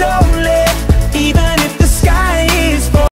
lonely.